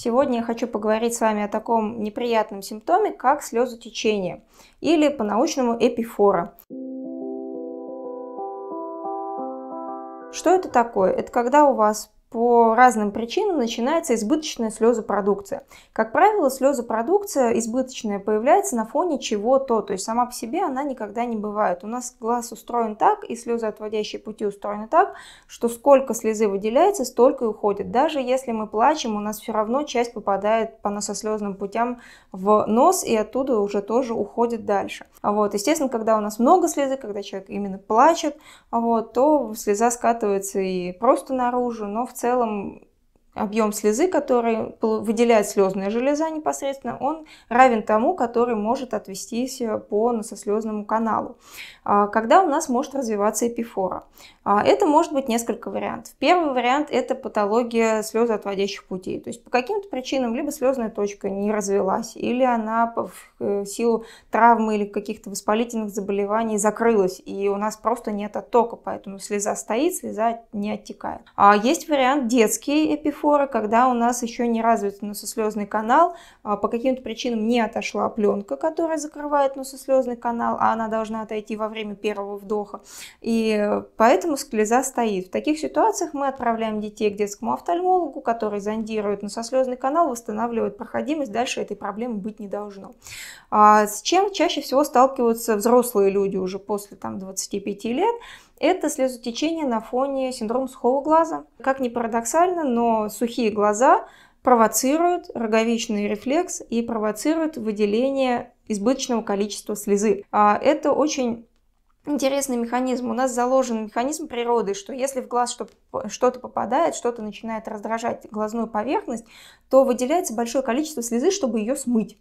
Сегодня я хочу поговорить с вами о таком неприятном симптоме, как слезотечение или по-научному эпифора. Что это такое? Это когда у вас по разным причинам начинается избыточная слезопродукция. Как правило, слезопродукция избыточная появляется на фоне чего-то, то есть сама по себе она никогда не бывает. У нас глаз устроен так, и слезоотводящие пути устроены так, что сколько слезы выделяется, столько и уходит. Даже если мы плачем, у нас все равно часть попадает по носослезным путям в нос, и оттуда уже тоже уходит дальше. Вот. Естественно, когда у нас много слезы, когда человек именно плачет, вот, то слеза скатывается и просто наружу, но в целом объем слезы, который выделяет слезная железа непосредственно, он равен тому, который может отвестись по носослезному каналу. А, когда у нас может развиваться эпифора? А, это может быть несколько вариантов. Первый вариант – это патология слезоотводящих путей. То есть по каким-то причинам либо слезная точка не развелась, или она в э, силу травмы или каких-то воспалительных заболеваний закрылась, и у нас просто нет оттока, поэтому слеза стоит, слеза не оттекает. А есть вариант детский эпифоры, когда у нас еще не развит носослезный канал, а по каким-то причинам не отошла пленка, которая закрывает носослезный канал, а она должна отойти во время первого вдоха. И поэтому слеза стоит. В таких ситуациях мы отправляем детей к детскому офтальмологу, который зондирует носослезный канал, восстанавливает проходимость. Дальше этой проблемы быть не должно. А с чем чаще всего сталкиваются взрослые люди уже после там, 25 лет? Это слезотечение на фоне синдрома сухого глаза. Как ни парадоксально, но сухие глаза провоцируют роговичный рефлекс и провоцируют выделение избыточного количества слезы. А это очень интересный механизм. У нас заложен механизм природы, что если в глаз что-то попадает, что-то начинает раздражать глазную поверхность, то выделяется большое количество слезы, чтобы ее смыть.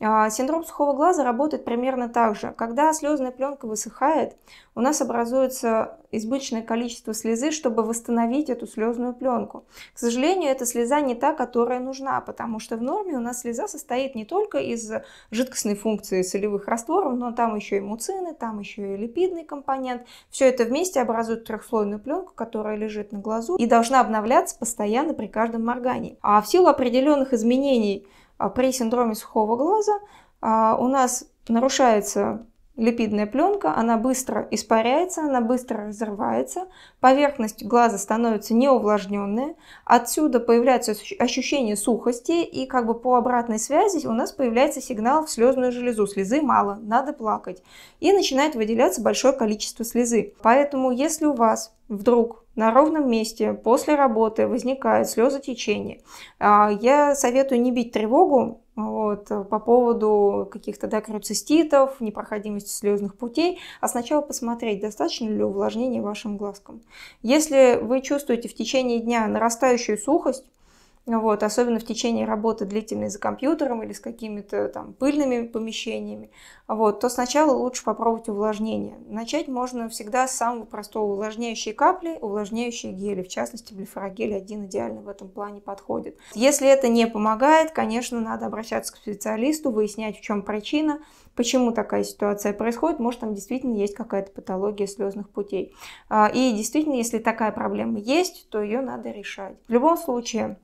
А, синдром сухого глаза работает примерно так же. Когда слезная пленка высыхает, у нас образуется избыточное количество слезы, чтобы восстановить эту слезную пленку. К сожалению, эта слеза не та, которая нужна, потому что в норме у нас слеза состоит не только из жидкостной функции солевых растворов, но там еще и муцины, там еще и липидный компонент. Все это вместе образует трехслойную пленку, которая лежит на глазу и должна обновляться постоянно при каждом моргании. А в силу определенных изменений при синдроме сухого глаза а, у нас нарушается липидная пленка, она быстро испаряется, она быстро разрывается, поверхность глаза становится неувлажненная, отсюда появляется ощущение сухости, и как бы по обратной связи у нас появляется сигнал в слезную железу, слезы мало, надо плакать, и начинает выделяться большое количество слезы. Поэтому если у вас вдруг на ровном месте после работы возникает слезотечение, а, я советую не бить тревогу вот, по поводу каких-то докроциститов, непроходимости слезных путей, а сначала посмотреть, достаточно ли увлажнения вашим глазкам. Если вы чувствуете в течение дня нарастающую сухость, вот, особенно в течение работы длительной за компьютером или с какими-то там пыльными помещениями, вот, то сначала лучше попробовать увлажнение. Начать можно всегда с самого простого увлажняющие капли, увлажняющие гели, в частности, блефорогель один идеально в этом плане подходит. Если это не помогает, конечно, надо обращаться к специалисту, выяснять, в чем причина, почему такая ситуация происходит, может, там действительно есть какая-то патология слезных путей. А, и действительно, если такая проблема есть, то ее надо решать. В любом случае,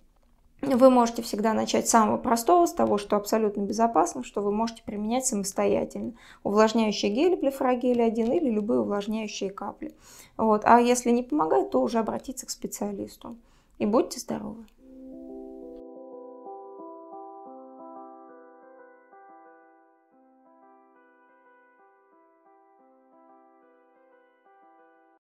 вы можете всегда начать с самого простого, с того, что абсолютно безопасно, что вы можете применять самостоятельно. Увлажняющие гели, блефорогель 1 или любые увлажняющие капли. Вот. А если не помогает, то уже обратиться к специалисту. И будьте здоровы!